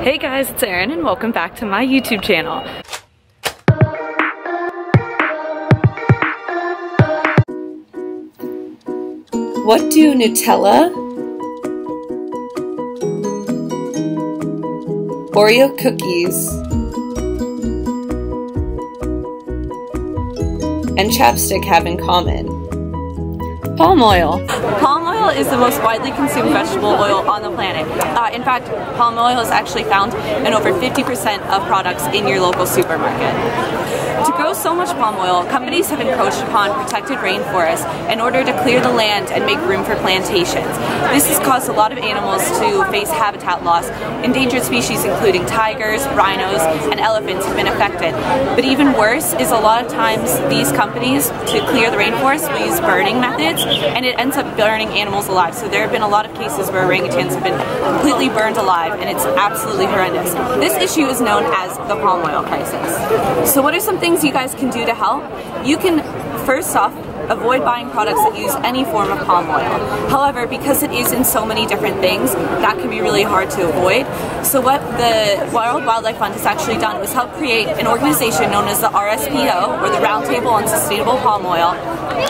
Hey guys, it's Erin and welcome back to my YouTube channel. What do Nutella, Oreo cookies, and chapstick have in common? Palm oil. Palm oil is the most widely consumed vegetable oil on the planet. Uh, in fact, palm oil is actually found in over 50% of products in your local supermarket. To grow so much palm oil, companies have encroached upon protected rainforests in order to clear the land and make room for plantations. This has caused a lot of animals to face habitat loss. Endangered species including tigers, rhinos, and elephants have been affected. But even worse is a lot of times these companies, to clear the rainforest, will use burning methods, and it ends up burning animals alive. So there have been a lot of cases where orangutans have been completely burned alive, and it's absolutely horrendous. This issue is known as the palm oil crisis. So what are some things you guys can do to help? You can, first off, avoid buying products that use any form of palm oil. However, because it is in so many different things, that can be really hard to avoid. So what the World Wildlife Fund has actually done was help create an organization known as the RSPO, or the Roundtable on Sustainable Palm Oil,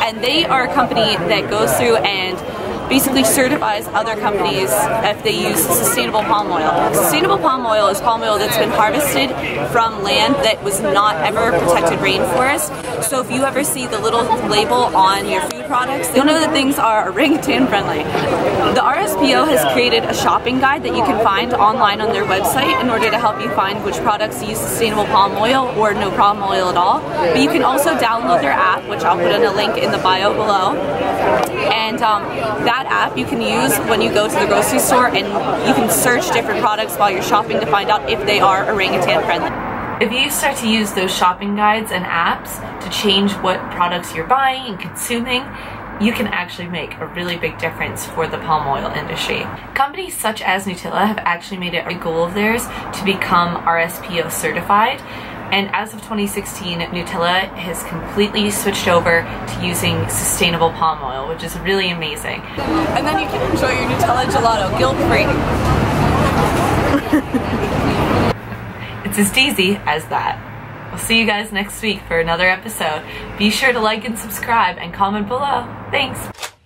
and they are a company that goes through and basically certifies other companies if they use sustainable palm oil. Sustainable palm oil is palm oil that's been harvested from land that was not ever protected rainforest. So if you ever see the little label on your food products, you'll know that things are orangutan friendly. The RSPO has created a shopping guide that you can find online on their website in order to help you find which products use sustainable palm oil or no palm oil at all. But you can also download their app, which I'll put in a link in the bio below. And um, that app you can use when you go to the grocery store and you can search different products while you're shopping to find out if they are orangutan friendly. If you start to use those shopping guides and apps to change what products you're buying and consuming, you can actually make a really big difference for the palm oil industry. Companies such as Nutella have actually made it a goal of theirs to become RSPO certified and as of 2016, Nutella has completely switched over to using sustainable palm oil, which is really amazing. And then you can enjoy your Nutella gelato guilt-free. it's as easy as that. We'll see you guys next week for another episode. Be sure to like and subscribe and comment below. Thanks!